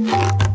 you